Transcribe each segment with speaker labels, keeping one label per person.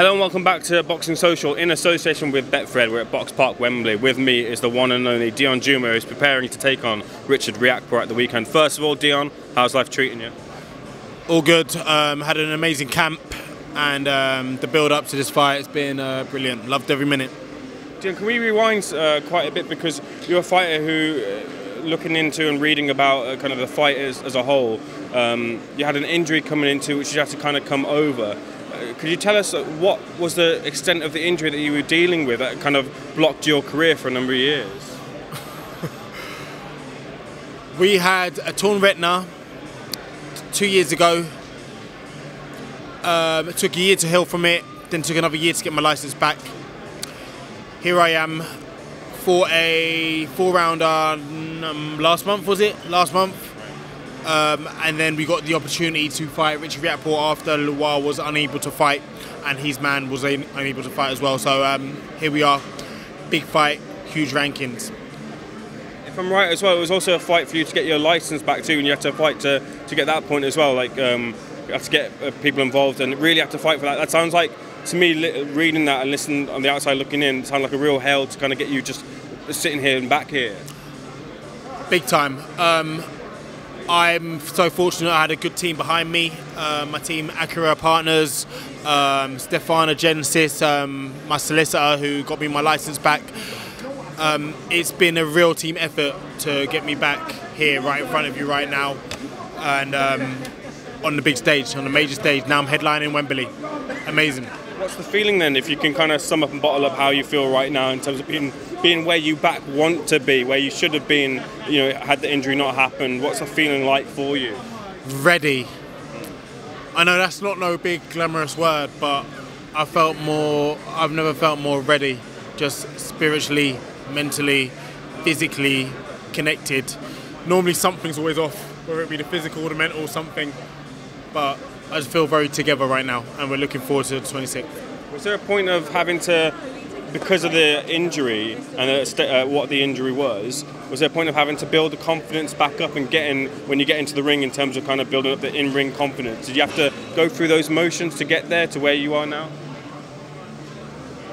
Speaker 1: Hello and welcome back to Boxing Social in association with Betfred. We're at Box Park, Wembley. With me is the one and only Deion Jumah, who's preparing to take on Richard Riakporhe at the weekend. First of all, Deion, how's life treating you?
Speaker 2: All good. Um, had an amazing camp, and um, the build up to this fight has been uh, brilliant. Loved every minute.
Speaker 1: Deion, can we rewind uh, quite a bit because you're a fighter who, uh, looking into and reading about uh, kind of the fighters as a whole, um, you had an injury coming into which you had to kind of come over. Could you tell us uh, what was the extent of the injury that you were dealing with that kind of blocked your career for a number of years?
Speaker 2: We had a torn retina two years ago. Um, it took a year to heal from it, then took another year to get my license back. Here I am for a four rounder um, last month, was it? Last month. Um, and then we got the opportunity to fight Richard Riakporhe after Loire was unable to fight, and his man was un- unable to fight as well. So um, here we are, big fight, huge rankings.
Speaker 1: If I'm right as well, it was also a fight for you to get your license back too, and you had to fight to, to get that point as well. Like um, you have to get uh, people involved and really have to fight for that. That sounds like to me, li- reading that and listening on the outside looking in, sound like a real hell to kind of get you just sitting here and back here.
Speaker 2: Big time. Um, I'm so fortunate I had a good team behind me. Uh, my team, Acura Partners, um, Stefana Genesis, um, my solicitor who got me my license back. Um, it's been a real team effort to get me back here right in front of you right now and um, on the big stage, on the major stage. Now I'm headlining Wembley. Amazing.
Speaker 1: What's the feeling then, if you can kind of sum up and bottle up how you feel right now in terms of being being where you back want to be, where you should have been, you know, had the injury not happened? What's the feeling like for you?
Speaker 2: ready. I know that's not no big glamorous word, but I felt more. I've never felt more ready, just spiritually, mentally, physically connected. Normally something's always off, whether it be the physical or the mental, or something. But I just feel very together right now, and we're looking forward to the 26th.
Speaker 1: Was there a point of having to, because of the injury and the uh, what the injury was, was there a point of having to build the confidence back up and getting when you get into the ring in terms of kind of building up the in-ring confidence? Did you have to go through those motions to get there to where you are now?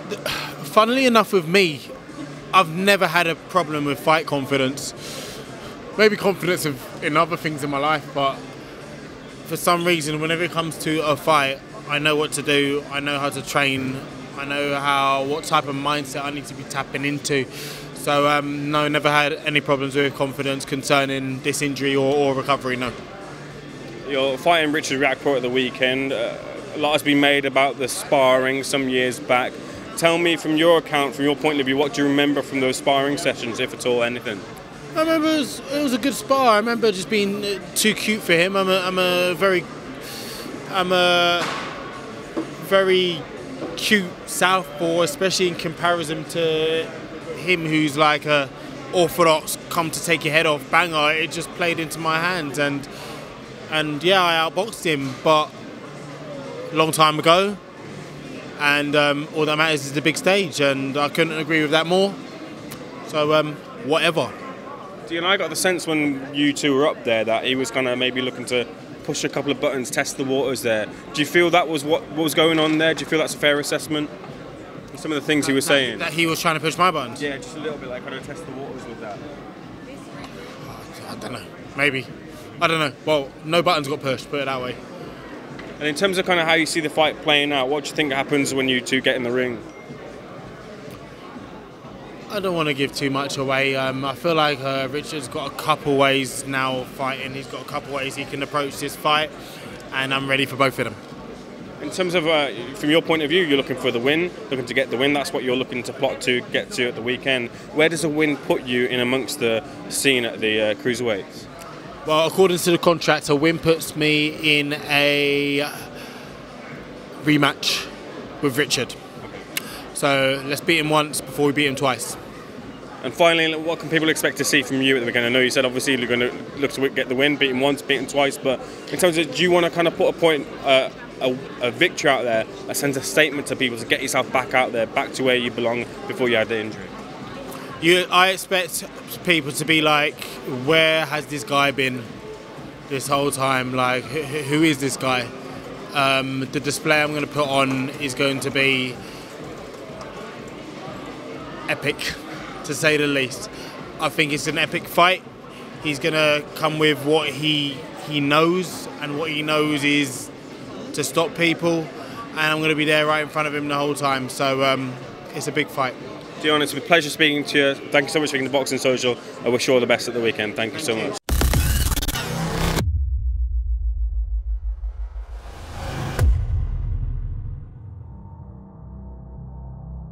Speaker 2: funnily enough with me, I've never had a problem with fight confidence. Maybe confidence of, in other things in my life, but for some reason, whenever it comes to a fight, I know what to do. I know how to train. I know how what type of mindset I need to be tapping into. So um, no, never had any problems with confidence concerning this injury or, or recovery. No.
Speaker 1: You're fighting Richard Riakporhe at the weekend. Uh, a lot has been made about the sparring some years back. Tell me from your account, from your point of view, what do you remember from those sparring sessions, if at all anything?
Speaker 2: I remember it was, it was a good spar. I remember just being uh, too cute for him. I'm a, I'm a very, I'm a very cute southpaw, especially in comparison to him, who's like a orthodox, come to take your head off banger. It just played into my hands, and and yeah, I outboxed him, but a long time ago. And um, all that matters is the big stage, and I couldn't agree with that more. So um, whatever.
Speaker 1: You know, I got the sense when you two were up there that he was kind of maybe looking to push a couple of buttons, test the waters there. Do you feel that was what, what was going on there? Do you feel that's a fair assessment? Some of the things he was saying.
Speaker 2: That he was trying to push my buttons.
Speaker 1: Yeah, just a little bit like kind of test the waters with that.
Speaker 2: I don't know. Maybe. I don't know. Well, no buttons got pushed. Put it that way.
Speaker 1: And in terms of kind of how you see the fight playing out, what do you think happens when you two get in the ring?
Speaker 2: I don't want to give too much away. Um, I feel like uh, Richard's got a couple ways now of fighting. He's got a couple ways he can approach this fight, and I'm ready for both of them.
Speaker 1: In terms of, uh, from your point of view, you're looking for the win, looking to get the win. That's what you're looking to plot to get to at the weekend. Where does a win put you in amongst the scene at the uh, cruiserweights?
Speaker 2: Well, according to the contract, a win puts me in a rematch with Richard. So let's beat him once before we beat him twice.
Speaker 1: And finally, what can people expect to see from you at the weekend? I know you said obviously you're going to look to get the win, beat him once, beat him twice, but in terms of do you want to kind of put a point, uh, a, a victory out there that sends a statement to people to get yourself back out there, back to where you belong before you had the injury?
Speaker 2: You, I expect people to be like, where has this guy been this whole time? Like, who, who is this guy? Um, the display I'm going to put on is going to be epic, to say the least. I think it's an epic fight. He's to come with what he he knows, and what he knows is to stop people. And I'm to be there right in front of him the whole time. So um, it's a big fight.
Speaker 1: Deion, it's a pleasure speaking to you. Thank you so much for being the Boxing Social. I wish you all the best at the weekend. Thank you so much.